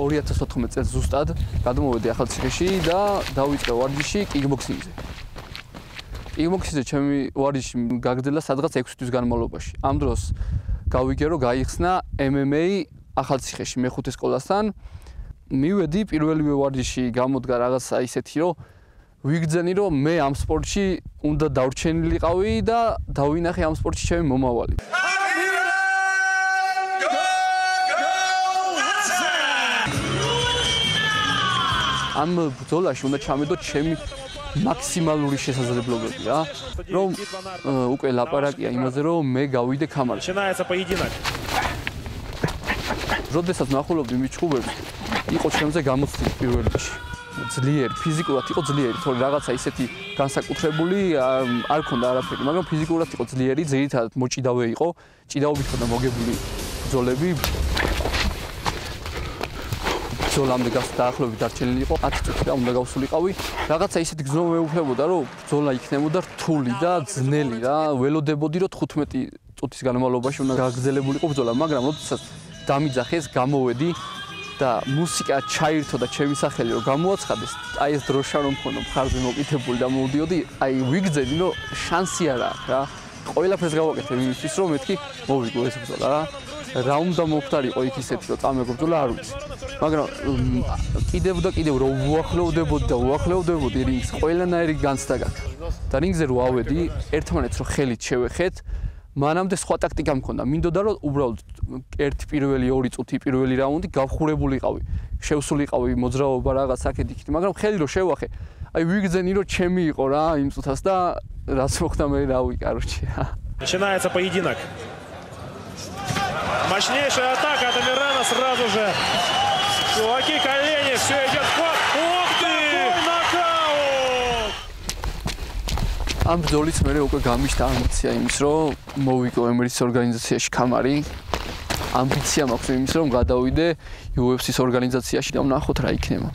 2014 წელს ზუსტად გადმოვედი ახალციხეში და დავიწყე ვარჯიში კიკბოქსინგზე. კიკბოქსინგზე ჩემი ვარჯიში გაგრძელა სადღაც 6 თვის განმავლობაში. ამ დროს გავიგე რომ გაიხსნა MMA ახალციხეში მეხუთე სკოლასთან. მივედი პირველივე ვარჯიში გამოდგა რაღაცა ისეთი რომ ვიგძენი რომ მე ამ სპორტში უნდა დავრჩენილიყავი და დავინახე ამ სპორტში ჩემი მომავალი. ამ ბრძოლაში უნდა ჩამედო ჩემი მაქსიმალური შესაძლებლობები რა რომ უკვე ლაპარაკია იმაზე რომ მე გავიდე კამარაში. Начинается поединок. როდესაც ნახულობდი მიჩხუბებს იყო ჩემზე გამოცდილი პირველ რიგში. ძლიერი, ფიზიკურად იყო ძლიერი, თორე რაღაცა ისეთი განსაკუთრებული არ ქონდა არაფერი, მაგრამ ფიზიკურად იყო ძლიერი, ძირითადად მოჭიდავე იყო, ჭიდაობით ხონდა მოგებული ბრძოლები. ბრძოლამდე გასულ დაახლოებით დარჩენილი იყო 10 წუთი და უნდა გავსულიყავი. რაღაცა ისეთი გზნობა მეუფლებოდა, რომ ბრძოლა იქნებოდა რთული და ძნელი რა, ველოდებოდი რომ 15 წუთის განმავლობაში უნდა გაგრძელებულიყო ბრძოლა, მაგრამ როდესაც დამიძახეს, გამოვედი და მუსიკა ჩაირთო და ჩემი სახელი რომ გამოაცხადეს, აი ეს დროშა რომ მქონო მხარზე მოკითებული და მოვდიოდი, აი ვიგძები, რომ შანსი არ აქვს რა. ყველაფერს გავაკეთე იმისთვის, რომ მეთქი მოვიგო ეს ბრძოლა რა. რა უნდა მოფთარიყო იქ ისეთი, რომ წამეგობძოლა არ ვიცი. მაგრამ კიდევ და კიდევ რომ უახლოვდებოდი და უახლოვდებოდი რინგს, ყველანაირი განცდა გაქვს. და რინგზე რო ავედი, ერთმანეთს რო ხელით შევეხეთ, მანამდე სხვა ტაქტიკა მქონდა. მინდოდა რომ უბრალოდ ერთი პირველი ორი წუთი პირველი რაუნდი გავხურებულიყავი. შევსულიყავი მოძრაობა რაღაც აქეთ იქით, მაგრამ ხელი რომ შევახე, აი ვიგძენი რომ ჩემი იყო რა იმ წუთას და რაც მოხდა მე რავი, კაროჩე. Начинается поединок. Мощнейшая атака от Амирана сразу же. Кулаки, колени, все идет в ход. Ух ты! Какой нокаут! ამ ბრძოლის მერე უკვე გამიშთა ამბიცია იმის, რომ მოვიკო ემრის ორგანიზაციაში კამარი. ამბიცია მაქვს იმის, რომ გადავიდე UFC-ის ორგანიზაციაში და ვნახოთ რა იქნება.